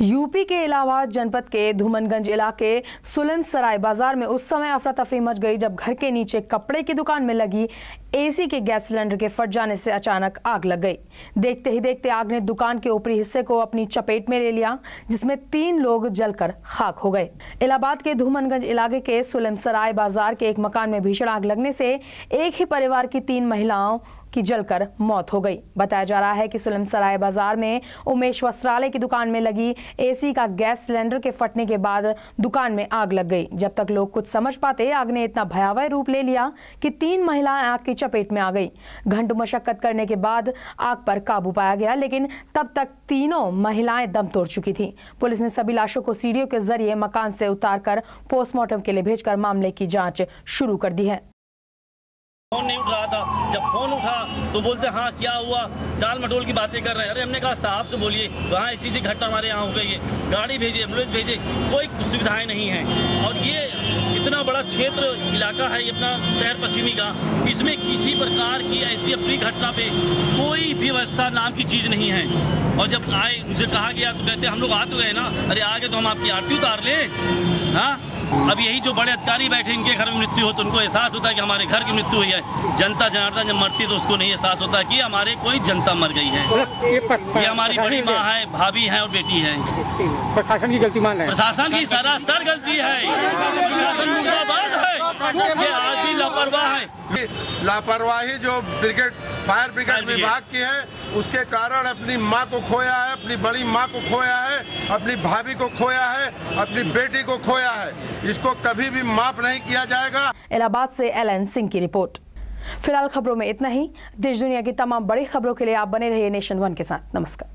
UP के इलाहाबाद जनपद के धूमनगंज इलाके सुलन सराय बाज़ार में उस समय अफरा तफरी मच गई जब घर के नीचे कपड़े की दुकान में लगी एसी के गैस सिलेंडर के फट जाने से अचानक आग लग गई। देखते ही देखते आग ने दुकान के ऊपरी हिस्से को अपनी चपेट में ले लिया, जिसमें तीन लोग जलकर खाक हो गए। इलाहाबाद के धूमनगंज इलाके के सुलम सराय बाज़ार के एक मकान में भीषण आग लगने से एक ही परिवार की तीन महिलाओं की जलकर मौत हो गई। बताया जा रहा है कि सुलम सराय बाज़ार में उमेश वस्त्रालय की दुकान में लगी एसी का गैस सिलेंडर के फटने के बाद दुकान में आग लग गई। जब तक लोग कुछ समझ पाते, आग ने इतना भयावह रूप ले लिया कि तीन महिलाएँ आग की चपेट में आ गई। घंटों मशक्कत करने के बाद आग पर काबू पाया गया, लेकिन तब तक तीनों महिलाएँ दम तोड़ चुकी थी। पुलिस ने सभी लाशों को सीढ़ियों के ज़रिए मकान से उतारकर पोस्टमार्टम के लिए भेजकर मामले की जाँच शुरू कर दी है। फ़ोन नहीं उठ रहा था। जब फ़ोन उठा तो बोलते हाँ क्या हुआ? टाल मटोल की बातें कर रहे हैं। अरे, हमने कहा, साहब से बोलिए, वहाँ ऐसी सी घटना हमारे यहाँ हो गई है। गाड़ी भेजे एंबुलेंस भेजे कोई सुविधाएँ नहीं है। और ये इतना बड़ा क्षेत्र, इलाका है अपना शहर पश्चिमी का, इसमें किसी प्रकार की ऐसी अपनी घटना पे कोई भी व्यवस्था नाम की चीज़ नहीं है। और जब आए मुझे कहा गया तो कहते, हम लोग आ तो गए ना। अरे आगे तो हम आपकी आरती उतार लें। हाँ? अब यही जो बड़े अधिकारी बैठे इनके घर में मृत्यु हो तो उनको एहसास होता है कि हमारे घर की मृत्यु हुई है। जनता जनार्दन जब मरती है तो उसको नहीं एहसास होता कि हमारे कोई जनता मर गई है। ये हमारी बड़ी माँ है भाभी है और बेटी है। प्रशासन की गलती मान है? प्रशासन की सरासर गलती है। प्रशासन लापरवाह है। लापरवाही जो ब्रिगेड फायर ब्रिगेड। विभाग की है उसके कारण अपनी माँ को खोया है अपनी बड़ी माँ को खोया है अपनी भाभी को खोया है अपनी बेटी को खोया है। इसको कभी भी माफ़ नहीं किया जाएगा। इलाहाबाद से एलएन सिंह की रिपोर्ट। फ़िलहाल खबरों में इतना ही। देश दुनिया की तमाम बड़ी खबरों के लिए आप बने रहिए नेशन वन के साथ। नमस्कार।